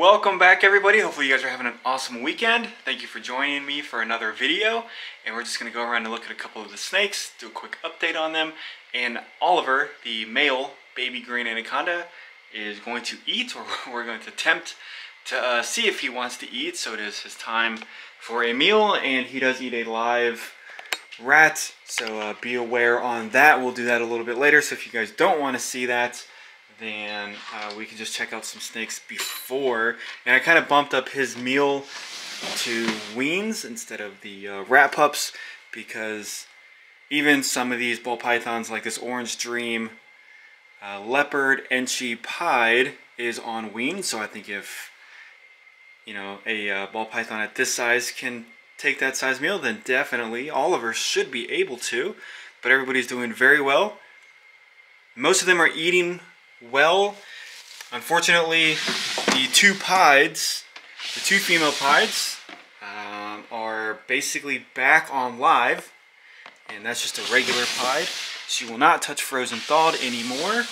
Welcome back everybody. Hopefully you guys are having an awesome weekend. Thank you for joining me for another video. And we're just gonna go around and look at a couple of the snakes, do a quick update on them. And Oliver, the male baby green anaconda, is going to eat, or we're going to attempt to uh, see if he wants to eat. So it is his time for a meal, and he does eat a live rat. So uh, be aware on that. We'll do that a little bit later. So if you guys don't want to see that, then uh, we can just check out some snakes before. And I kind of bumped up his meal to weans instead of the uh, rat pups because even some of these ball pythons like this orange dream uh, leopard enchi pied is on wean. So i think if you know a uh, ball python at this size can take that size meal then definitely oliver should be able to. But everybody's doing very well. Most of them are eating well. Unfortunately, the two pieds, the two female pieds, um, are basically back on live, and that's just a regular pied. She will not touch frozen thawed anymore,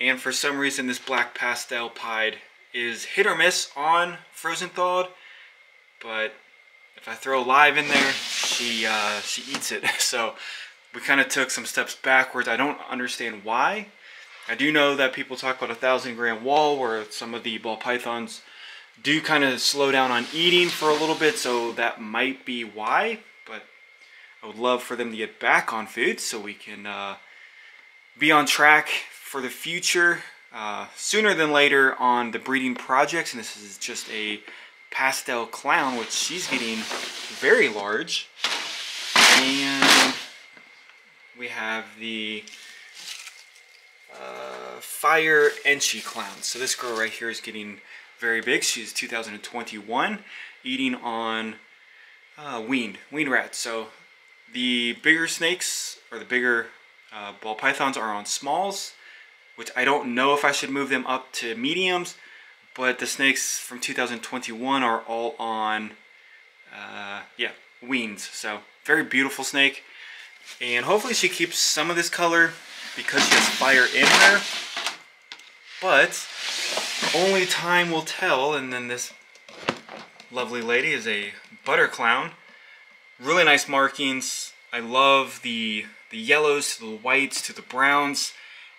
and for some reason this black pastel pied is hit or miss on frozen thawed, but if I throw live in there, she uh, she eats it. So we kind of took some steps backwards. I don't understand why. I do know that people talk about a thousand gram wall where some of the ball pythons do kind of slow down on eating for a little bit, so that might be why. But I would love for them to get back on food so we can uh, be on track for the future uh, sooner than later on the breeding projects. And this is just a pastel clown, which she's getting very large. And we have the uh, Fire Enchi Clown. So this girl right here is getting very big. She's 2021, eating on uh, weaned, weaned rats. So the bigger snakes, or the bigger uh, ball pythons are on smalls, which I don't know if I should move them up to mediums, but the snakes from 2021 are all on, uh, yeah, weans. So very beautiful snake. And hopefully she keeps some of this color because she has fire in her. But only time will tell. And then this lovely lady is a butter clown. Really nice markings. I love the the yellows to the whites to the browns.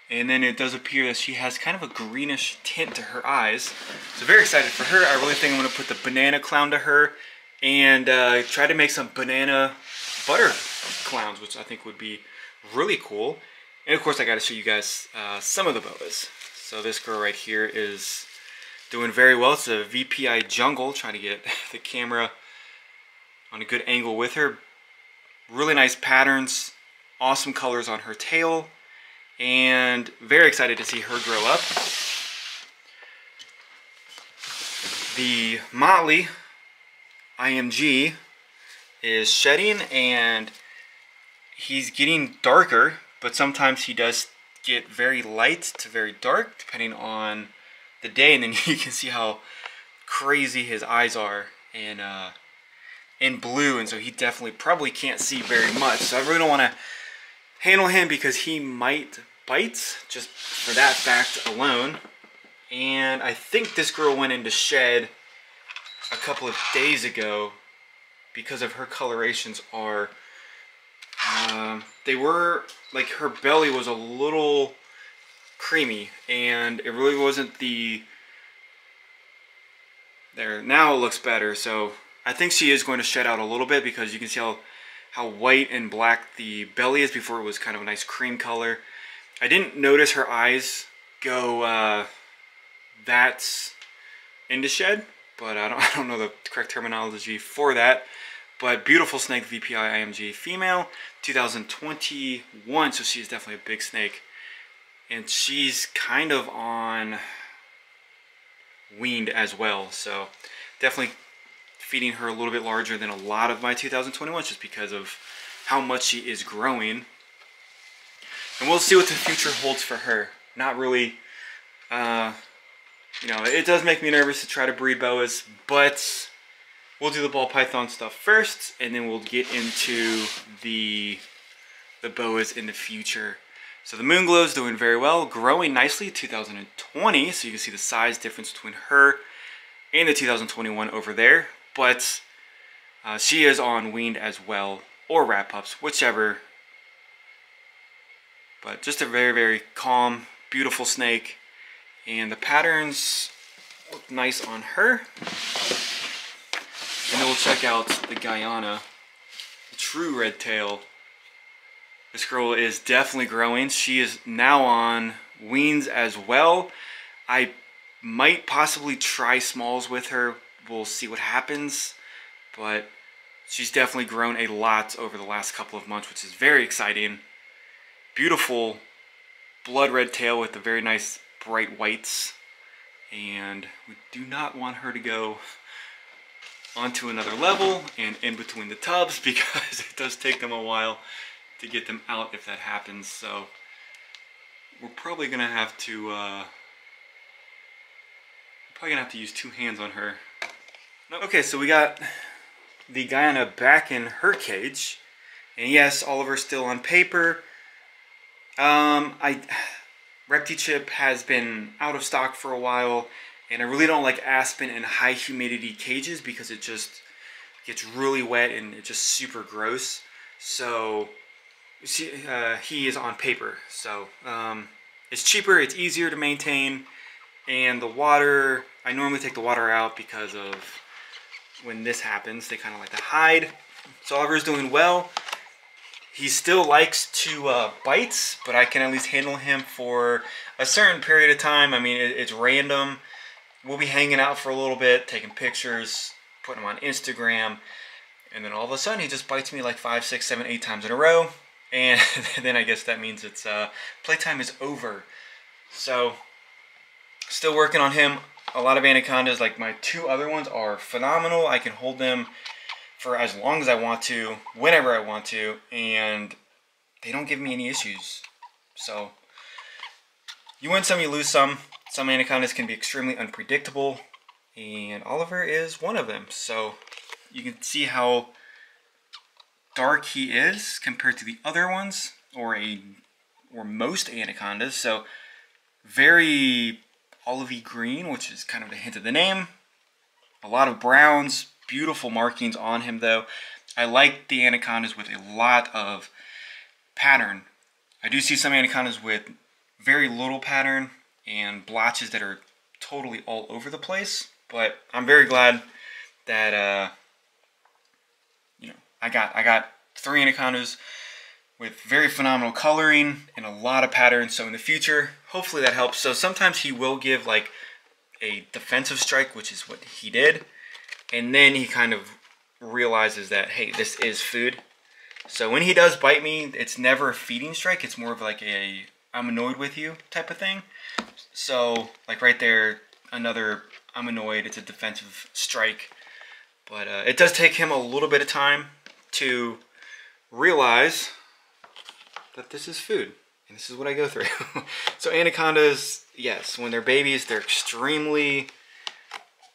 And then it does appear that she has kind of a greenish tint to her eyes. So very excited for her. I really think I'm going to put the banana clown to her and uh, try to make some banana butter clowns, which I think would be really cool. And of course I got to show you guys uh, some of the boas. So this girl right here is doing very well. It's a VPI jungle, trying to get the camera on a good angle with her. Really nice patterns, awesome colors on her tail, and very excited to see her grow up. The Motley IMG is shedding and he's getting darker but sometimes he does get very light to very dark depending on the day and then you can see how crazy his eyes are in uh, in blue and so he definitely probably can't see very much. So I really don't want to handle him because he might bite just for that fact alone. And I think this girl went into shed a couple of days ago because of her colorations are um, they were like her belly was a little creamy and it really wasn't the there now it looks better so I think she is going to shed out a little bit because you can see how how white and black the belly is before it was kind of a nice cream color. I didn't notice her eyes go uh, that into shed but I don't, I don't know the correct terminology for that but beautiful snake, VPI IMG female, 2021, so she's definitely a big snake. And she's kind of on weaned as well, so definitely feeding her a little bit larger than a lot of my 2021 just because of how much she is growing. And we'll see what the future holds for her. Not really, uh, you know, it does make me nervous to try to breed boas, but we'll do the ball python stuff first, and then we'll get into the the boas in the future. So the Moonglow is doing very well, growing nicely, 2020. So you can see the size difference between her and the 2021 over there, but uh, she is on weaned as well, or rat pups, whichever. But just a very, very calm, beautiful snake. And the patterns look nice on her. And then we'll check out the Guyana, the true red tail. This girl is definitely growing. She is now on weans as well. I might possibly try smalls with her. We'll see what happens. But she's definitely grown a lot over the last couple of months, which is very exciting. Beautiful blood red tail with the very nice bright whites. And we do not want her to go onto another level and in between the tubs because it does take them a while to get them out if that happens. So we're probably gonna have to uh, probably gonna have to use two hands on her. Okay, so we got the Guyana back in her cage, and yes, Oliver's still on paper. Um, I ReptiChip has been out of stock for a while, and I really don't like Aspen in high humidity cages because it just gets really wet and it's just super gross. So see, uh, he is on paper. So um, it's cheaper, it's easier to maintain, and the water, I normally take the water out because of when this happens, they kind of like to hide. So Oliver's doing well. He still likes to uh, bite, but I can at least handle him for a certain period of time. I mean, it, it's random. We'll be hanging out for a little bit, taking pictures, putting them on Instagram, and then all of a sudden he just bites me like five, six, seven, eight times in a row. And then I guess that means it's uh, playtime is over. So, still working on him. A lot of anacondas, like my two other ones, are phenomenal. I can hold them for as long as I want to, whenever I want to, and they don't give me any issues. So, you win some, you lose some. Some anacondas can be extremely unpredictable, and Oliver is one of them. So, you can see how dark he is compared to the other ones, or a or most anacondas. So, very olivey green, which is kind of the hint of the name. A lot of browns, beautiful markings on him though. I like the anacondas with a lot of pattern. I do see some anacondas with very little pattern and blotches that are totally all over the place. But I'm very glad that uh, you know I got I got three anacondas with very phenomenal coloring and a lot of patterns. So in the future, hopefully that helps. So sometimes he will give like a defensive strike, which is what he did. And then he kind of realizes that, hey, this is food. So when he does bite me, it's never a feeding strike. It's more of like a I'm annoyed with you type of thing. So like right there, another I'm annoyed. It's a defensive strike. But uh, it does take him a little bit of time to realize that this is food. And this is what I go through. so anacondas, yes, when they're babies, they're extremely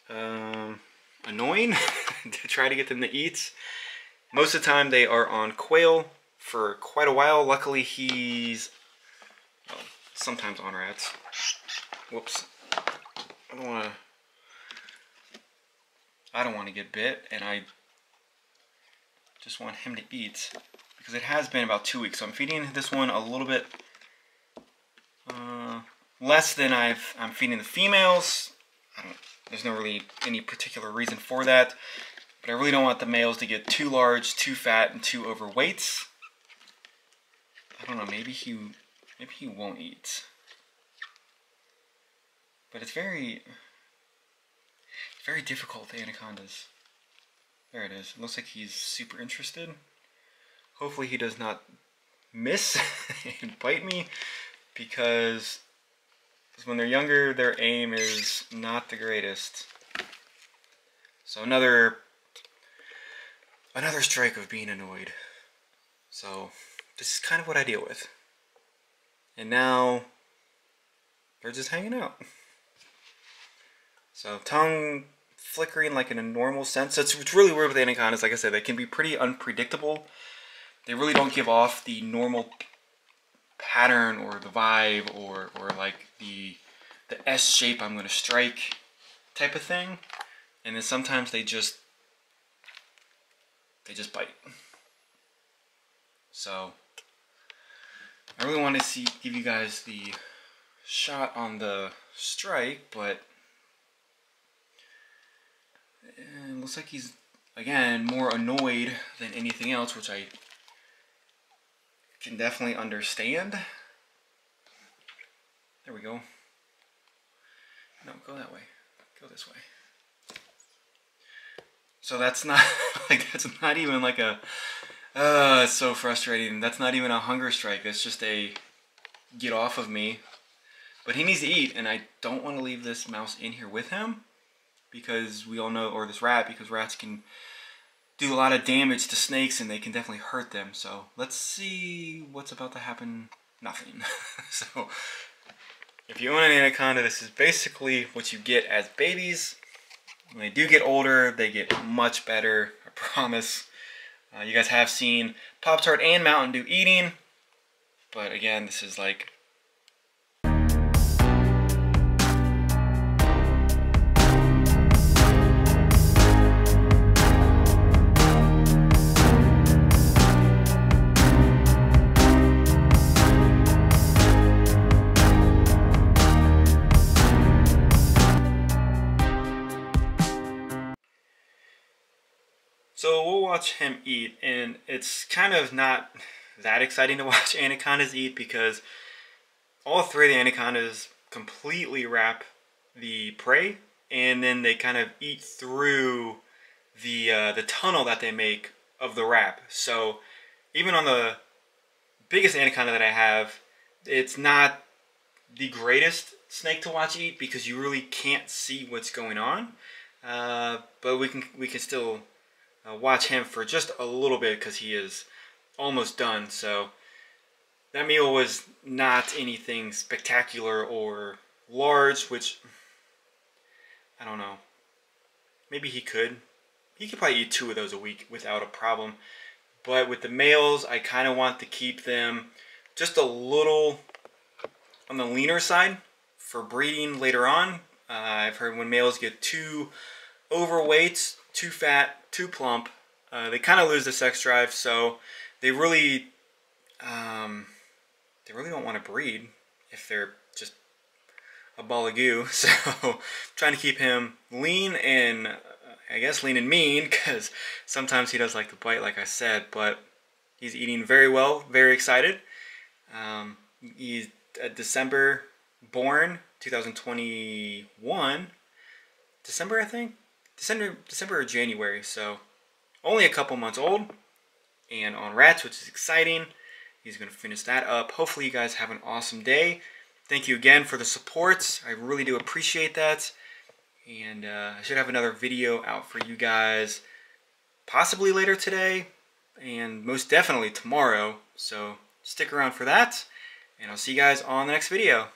um, annoying to try to get them to eat. Most of the time they are on quail for quite a while. Luckily he's sometimes on rats. Whoops. I don't want to I don't want to get bit and I just want him to eat because it has been about two weeks. So I'm feeding this one a little bit uh, less than I've, I'm feeding the females. there's no really any particular reason for that, but I really don't want the males to get too large, too fat, and too overweight. I don't know, maybe he, maybe he won't eat. But it's very, very difficult, the anacondas. There it is. It looks like he's super interested. Hopefully he does not miss and bite me because when they're younger, their aim is not the greatest. So another another strike of being annoyed. So this is kind of what I deal with. And now they're just hanging out. So tongue flickering like in a normal sense. So it's, it's really weird with anacondas. Like I said, they can be pretty unpredictable. They really don't give off the normal pattern or the vibe or, or like the, the S shape I'm going to strike type of thing. and then sometimes they just they just bite. So I really want to see give you guys the shot on the strike, but it looks like he's again more annoyed than anything else, which I can definitely understand. There we go. No, go that way. Go this way. So that's not like that's not even like a uh it's so frustrating. That's not even a hunger strike. It's just a get off of me. But he needs to eat and I don't want to leave this mouse in here with him because we all know or this rat because rats can do a lot of damage to snakes and they can definitely hurt them. So let's see what's about to happen. Nothing. so if you own an anaconda, this is basically what you get as babies. When they do get older, they get much better, I promise. Uh, you guys have seen Pop-Tart and Mountain Dew eating, but again, this is like watch him eat, and it's kind of not that exciting to watch anacondas eat because all three of the anacondas completely wrap the prey, and then they kind of eat through the uh, the tunnel that they make of the wrap. So even on the biggest anaconda that I have, it's not the greatest snake to watch eat because you really can't see what's going on. Uh, but we can we can still watch him for just a little bit because he is almost done. So that meal was not anything spectacular or large, which I don't know. Maybe he could. He could probably eat two of those a week without a problem. But with the males, I kind of want to keep them just a little on the leaner side for breeding later on. Uh, I've heard when males get too overweight, too fat, too plump. Uh, they kind of lose the sex drive, so they really, um, they really don't want to breed if they're just a ball of goo. So trying to keep him lean and uh, I guess lean and mean because sometimes he does like to bite, like I said, but he's eating very well, very excited. Um, he's December born, 2021. December, I think. December, December or January, so only a couple months old. And on rats, which is exciting. He's going to finish that up. Hopefully you guys have an awesome day. Thank you again for the support. I really do appreciate that. And uh, I should have another video out for you guys possibly later today and most definitely tomorrow. So stick around for that. And I'll see you guys on the next video.